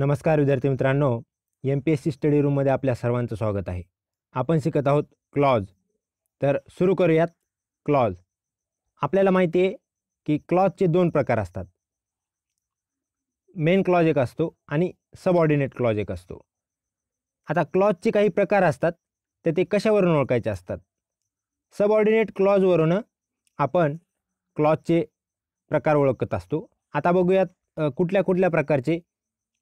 नमस्कार विद्यार्थी मित्रांनो M P S C study रूममध्ये आपल्या सर्वांचं स्वागत आहे. आपण शिकत आहोत क्लॉज तर सुरू करूयात क्लॉज आपल्याला माहिती आहे की क्लॉजचे दोन प्रकार असतात. मेन क्लॉज एक असतो आणि सबऑर्डिनेट क्लॉज एक असतो. आता क्लॉजचे काही प्रकार असतात तर ते कशावरून ओळखायचे असतात? सबऑर्डिनेट क्लॉजवरून आपण क्लॉजचे प्रकार ओळखत असतो. आता बघूयात कुठल्या कुठल्या प्रकारचे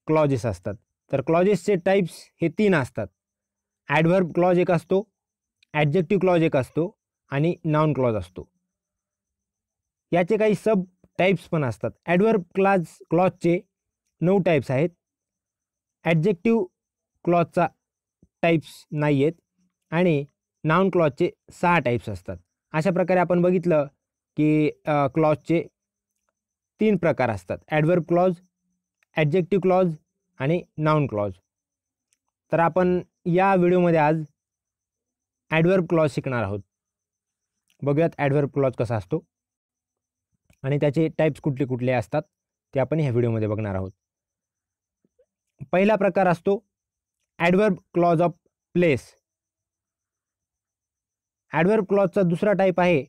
क्लॉजेस असतात. तर क्लॉजेसचे टाईप्स हे तीन असतात. ॲडव्हर्ब क्लॉज एक असतो ॲडजेक्टिव्ह क्लॉज एक असतो आणि नॉन क्लॉज असतो. याचे काही सब टाईप्स पण असतात. ॲडव्हर्ब क्लाज क्लॉजचे नऊ टाईप्स आहेत. ॲडजेक्टिव्ह क्लॉजचा टाईप्स नाही आहेत आणि नाऊन क्लॉजचे सहा टाईप्स असतात. अशा प्रकारे आपण बघितलं की क्लॉजचे तीन प्रकार असतात. ॲडव्हर्ब क्लॉज ॲडजेक्टिव्ह क्लॉज आणि नाउन क्लॉज तर आपण या व्हिडिओमध्ये आज ॲडवर्ब क्लॉज शिकणार आहोत. बघूयात ॲडवर्ब क्लॉज कसा असतो. आणि त्याचे टाईप्स कुठले कुठले असतात ते आपण ह्या व्हिडिओमध्ये बघणार आहोत. पहिला प्रकार असतो adverb clause of place adverb क्लॉजचा दुसरा टाईप आहे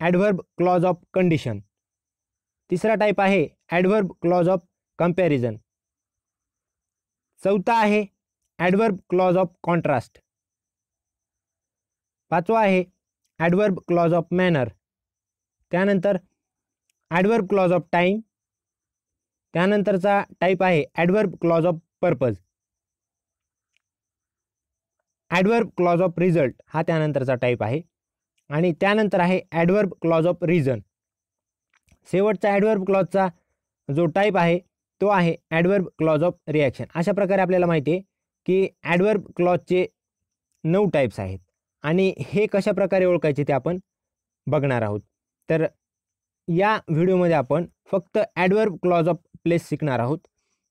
ॲडवर्ब क्लॉज ऑफ कंडिशन तिसरा टाईप आहे ॲडवर्ब क्लॉज ऑफ कंपॅरिझन चौथा आहे ॲडवर्ब क्लॉज ऑफ कॉन्ट्रास्ट पाचवा आहे ॲडवर्ब क्लॉज ऑफ मॅनर त्यानंतर ॲडवर्ब क्लॉज ऑफ टाईम त्यानंतरचा टाईप आहे adverb clause of purpose adverb clause of result हा त्यानंतरचा टाईप आहे. आणि त्यानंतर आहे ॲडवर्ब क्लॉज ऑफ रिझन शेवटचा ॲडवर्ब क्लॉजचा जो टाईप आहे तो आहे ॲडवर्ब क्लॉज ऑफ रिॲक्शन. अशा प्रकारे आपल्याला माहिती आहे की ॲडवर्ब क्लॉजचे नऊ टाईप्स आहेत. आणि हे कशा प्रकारे ओळखायचे ते आपण बघणार आहोत. तर या व्हिडिओमध्ये आपण फक्त ॲडवर्ब क्लॉज ऑफ प्लेस शिकणार आहोत.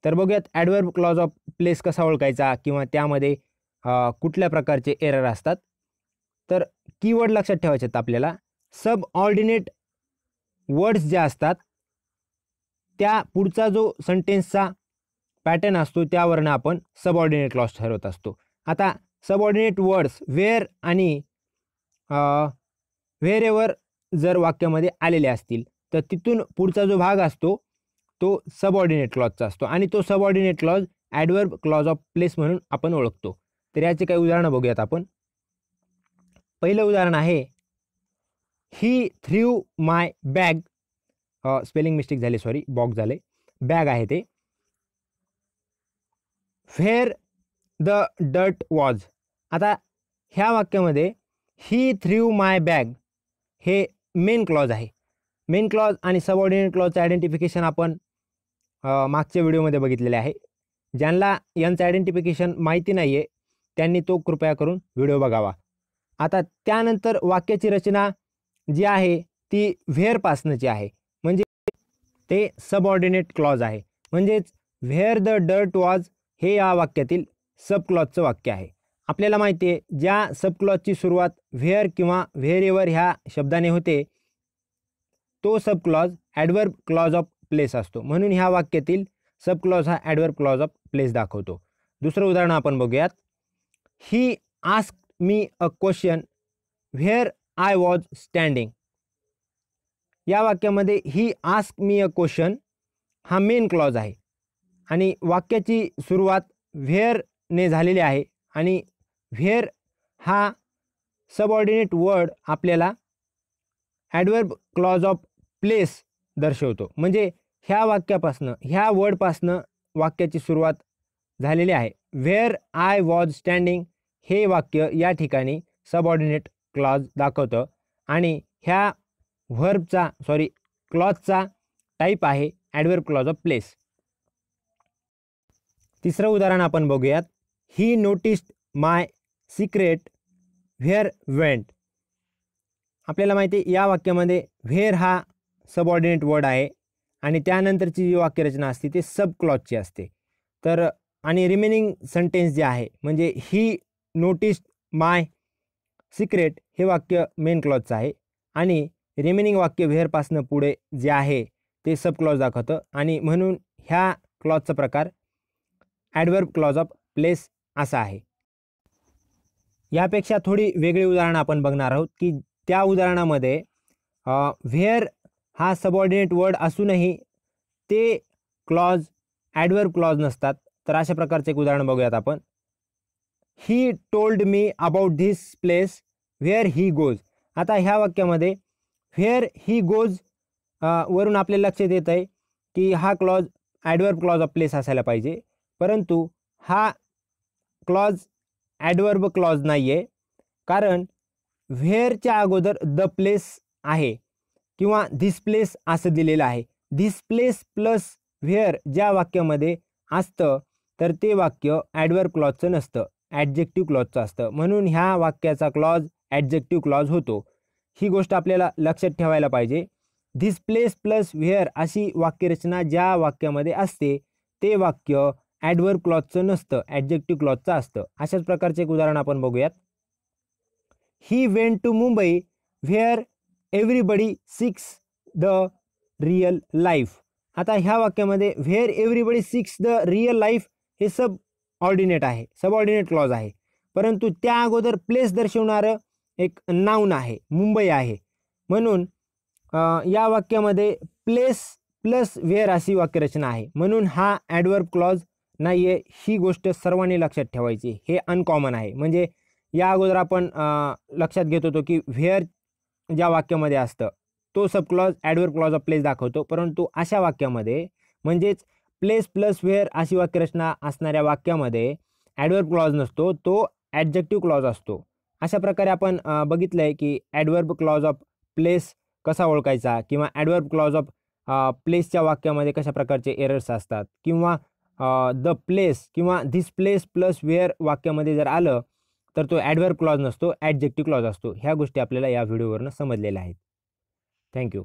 तर बघूयात ॲडवर्ब क्लॉज ऑफ प्लेस कसा ओळखायचा किंवा त्यामध्ये कुठल्या प्रकारचे एरर असतात. तर कीवर्ड लक्षात ठेवायचे आहेत आपल्याला. सब ऑर्डिनेट वर्ड्स ज्या असतात त्या पुढचा जो सेंटेन्सचा पॅटर्न असतो त्यावरनं आपण सबऑर्डिनेट क्लॉज ठरवत असतो. आता सबऑर्डिनेट वर्ड्स वेअर आणि व्हेर एवर जर वाक्यामध्ये आलेले असतील तर तिथून पुढचा जो भाग असतो तो सबऑर्डिनेट क्लॉजचा असतो. आणि तो subordinate clause adverb clause of place म्हणून आपण ओळखतो. तर याचे काही उदाहरणं बघूयात आपण. पहिलं उदाहरण आहे he threw my bag spelling mistake झाली सॉरी बॉक्स झाले. बॅग आहे ते. व्हेअर द डट वॉज आता ह्या वाक्यामध्ये ही थ्रू माय बॅग हे मेन क्लॉज आहे. मेन क्लॉज आणि सबऑर्डिनेट क्लॉजचं आयडेंटिफिकेशन आपण मागच्या व्हिडिओमध्ये बघितलेले आहे. ज्यांना यांचं आयडेंटिफिकेशन माहिती नाही आहे त्यांनी तो कृपया करून व्हिडिओ बघावा. आता त्यानंतर वाक्याची रचना जी आहे ती व्हेअरपासनंची आहे. ते सबऑर्डिनेट क्लॉज आहे. म्हणजेच व्हेअर द डर्ट वॉज हे या वाक्यातील सब क्लॉजचं वाक्य आहे. आपल्याला माहिती आहे ज्या सब क्लॉजची सुरुवात व्हेअर किंवा व्हेअरेवर ह्या शब्दाने होते तो sub clause adverb clause of place असतो. म्हणून ह्या वाक्यातील सब क्लॉज हा ॲडवर्ब क्लॉज ऑफ प्लेस दाखवतो. दुसरं उदाहरण आपण बघूयात. He ask me a question where I was standing या वाक्यामध्ये he ask me a question हा मेन क्लॉज आहे. आणि वाक्याची सुरुवात व्हेअरने झालेली आहे आणि व्हेअर हा सबऑर्डिनेट वर्ड आपल्याला ॲडवर्ब क्लॉज ऑफ प्लेस दर्शवतो. म्हणजे ह्या वाक्यापासनं ह्या वर्डपासनं वाक्याची सुरुवात झालेली आहे. व्हेअर आय वॉज स्टँडिंग हे वाक्य या ठिकाणी सबऑर्डिनेट क्लॉज दाखवतं. आणि ह्या व्हर्बचा सॉरी क्लॉजचा टाईप आहे ॲडवर्ब क्लॉज ऑफ प्लेस तिसरं उदाहरण आपण बघूयात. He noticed my secret where went आपल्याला माहिती आहे या वाक्यामध्ये व्हेअर हा सबऑर्डिनेट वर्ड आहे आणि त्यानंतरची जी वाक्यरचना असते ते सब क्लॉजची असते. तर आणि रिमेनिंग सेंटेन्स जे आहे म्हणजे ही नोटिस्ड माय सिक्रेट हे वाक्य मेन क्लॉजचं आहे. आणि रिमेनिंग वाक्य व्हेअरपासनं पुढे जे आहे ते सब क्लॉज दाखवतं. आणि म्हणून ह्या क्लॉजचा प्रकार ॲडवर्ब क्लॉज ऑफ प्लेस असा आहे. यापेक्षा थोडी वेगळी उदाहरणं आपण बघणार आहोत की त्या उदाहरणामध्ये व्हेअर हा सबऑर्डिनेट वर्ड असूनही ते क्लॉज ॲडवर्ब क्लॉज नसतात. तर अशा प्रकारचे एक उदाहरण बघूयात आपण. He told me about this place where he goes आता ह्या वाक्यामध्ये फेअर ही गोज वरून आपल्याला लक्षात येत आहे की हा clause adverb clause of place असायला पाहिजे. परंतु हा क्लॉज ॲडवर्ब क्लॉज नाही आहे कारण व्हेअरच्या अगोदर द प्लेस आहे किंवा धिस प्लेस असं दिलेलं आहे. धिस प्लेस प्लस व्हेअर ज्या वाक्यामध्ये असतं तर ते वाक्य ॲडवर्ब क्लॉजचं नसतं ॲडजेक्टिव्ह क्लॉजचं असतं. म्हणून ह्या वाक्याचा क्लॉज ॲडजेक्टिव्ह क्लॉज होतो. ही गोष्ट आपल्याला लक्षात ठेवायला पाहिजे. धिस प्लेस प्लस व्हेअर अशी वाक्यरचना ज्या वाक्यामध्ये असते ते वाक्य ॲडवर्ब क्लॉजचं नसतं ॲडजेक्टिव्ह क्लॉजचं असतं. अशाच प्रकारचे एक उदाहरण आपण बघूयात. He went to Mumbai where everybody six the real life आता ह्या वाक्यामध्ये where everybody six the real life हे सब ऑर्डिनेट आहे सबऑर्डिनेट क्लॉज आहे. परंतु त्या अगोदर प्लेस दर्शवणारं एक नाऊन आहे मुंबई आहे. म्हणून या वाक्यामध्ये प्लेस प्लस वेअर अशी वाक्यरचना आहे. म्हणून हा ॲडवर्ब क्लॉज नाही आहे ही गोष्ट सर्वांनी लक्षात ठेवायची. हे अनकॉमन आहे. म्हणजे या अगोदर आपण लक्षात घेत होतो की व्हेअर ज्या वाक्यामध्ये असतं तो sub clause adverb clause of place दाखवतो. परंतु अशा वाक्यामध्ये म्हणजेच प्लेस प्लस व्हेअर अशी वाक्यरचना असणाऱ्या वाक्यामध्ये ॲडवर्ब क्लॉज नसतो तो ॲडजेक्टिव्ह क्लॉज असतो. अशा प्रकारे आपण बघितलं आहे की ॲडवर्ब क्लॉज ऑफ प्लेस कसा ओळखायचा किंवा ॲडवर्ब क्लॉज ऑफ प्लेसच्या वाक्यामध्ये कशा प्रकारचे एरर्स असतात किंवा द प्लेस किंवा धिस प्लेस प्लस वेअर वाक्यामध्ये जर आलं तर तो ॲडवर्ब क्लॉज नसतो ॲडजेक्टिव्ह क्लॉज असतो. ह्या गोष्टी आपल्याला या व्हिडिओवरनं समजलेल्या आहेत. थँक्यू